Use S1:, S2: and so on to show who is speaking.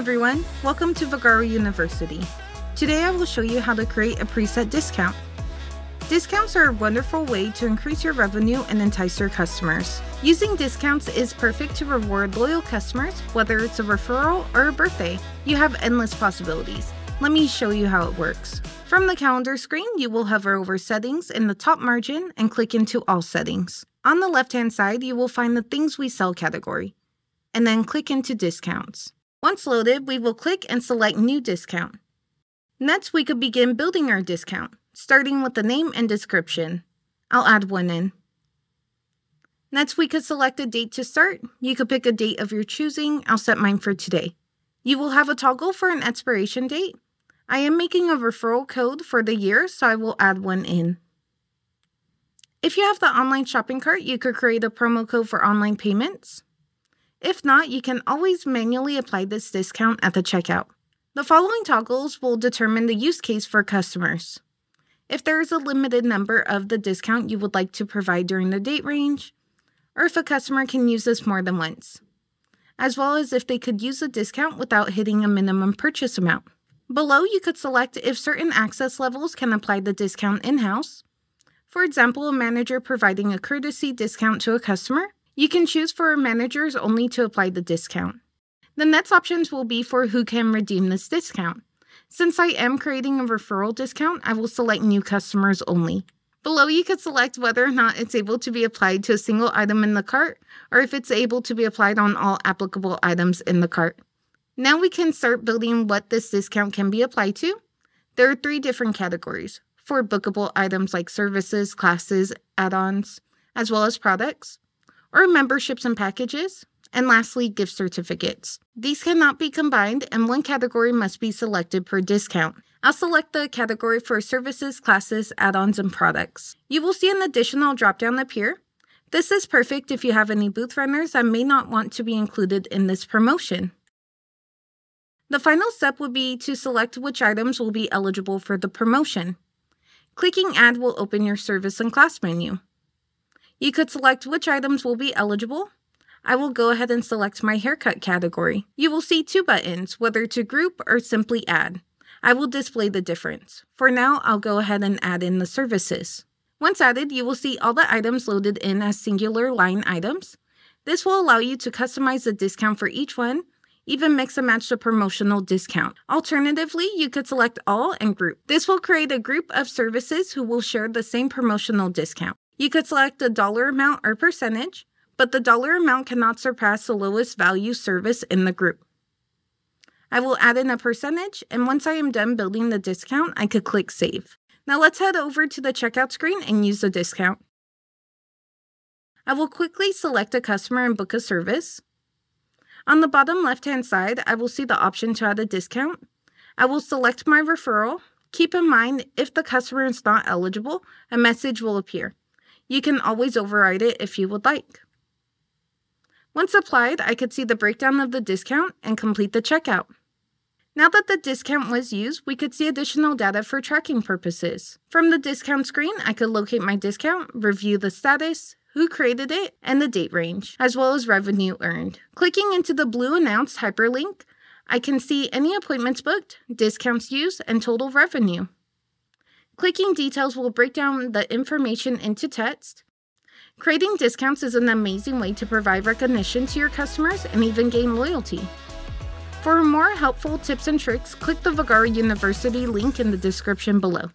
S1: everyone, welcome to Vagaro University. Today I will show you how to create a preset discount. Discounts are a wonderful way to increase your revenue and entice your customers. Using discounts is perfect to reward loyal customers, whether it's a referral or a birthday. You have endless possibilities. Let me show you how it works. From the calendar screen, you will hover over Settings in the top margin and click into All Settings. On the left-hand side, you will find the Things We Sell category, and then click into Discounts. Once loaded, we will click and select New Discount. Next, we could begin building our discount, starting with the name and description. I'll add one in. Next, we could select a date to start. You could pick a date of your choosing. I'll set mine for today. You will have a toggle for an expiration date. I am making a referral code for the year, so I will add one in. If you have the online shopping cart, you could create a promo code for online payments. If not, you can always manually apply this discount at the checkout. The following toggles will determine the use case for customers. If there is a limited number of the discount you would like to provide during the date range, or if a customer can use this more than once, as well as if they could use a discount without hitting a minimum purchase amount. Below, you could select if certain access levels can apply the discount in house. For example, a manager providing a courtesy discount to a customer you can choose for managers only to apply the discount. The next options will be for who can redeem this discount. Since I am creating a referral discount, I will select new customers only. Below, you could select whether or not it's able to be applied to a single item in the cart, or if it's able to be applied on all applicable items in the cart. Now we can start building what this discount can be applied to. There are three different categories for bookable items like services, classes, add ons, as well as products or memberships and packages, and lastly, gift certificates. These cannot be combined, and one category must be selected per discount. I'll select the category for services, classes, add ons, and products. You will see an additional drop down appear. This is perfect if you have any booth renters that may not want to be included in this promotion. The final step would be to select which items will be eligible for the promotion. Clicking Add will open your service and class menu. You could select which items will be eligible. I will go ahead and select my haircut category. You will see two buttons, whether to group or simply add. I will display the difference. For now, I'll go ahead and add in the services. Once added, you will see all the items loaded in as singular line items. This will allow you to customize the discount for each one, even mix and match the promotional discount. Alternatively, you could select all and group. This will create a group of services who will share the same promotional discount. You could select a dollar amount or percentage, but the dollar amount cannot surpass the lowest value service in the group. I will add in a percentage, and once I am done building the discount, I could click Save. Now let's head over to the checkout screen and use the discount. I will quickly select a customer and book a service. On the bottom left-hand side, I will see the option to add a discount. I will select my referral. Keep in mind, if the customer is not eligible, a message will appear. You can always override it if you would like. Once applied, I could see the breakdown of the discount and complete the checkout. Now that the discount was used, we could see additional data for tracking purposes. From the discount screen, I could locate my discount, review the status, who created it, and the date range, as well as revenue earned. Clicking into the blue announced hyperlink, I can see any appointments booked, discounts used, and total revenue. Clicking details will break down the information into text. Creating discounts is an amazing way to provide recognition to your customers and even gain loyalty. For more helpful tips and tricks, click the Vagaro University link in the description below.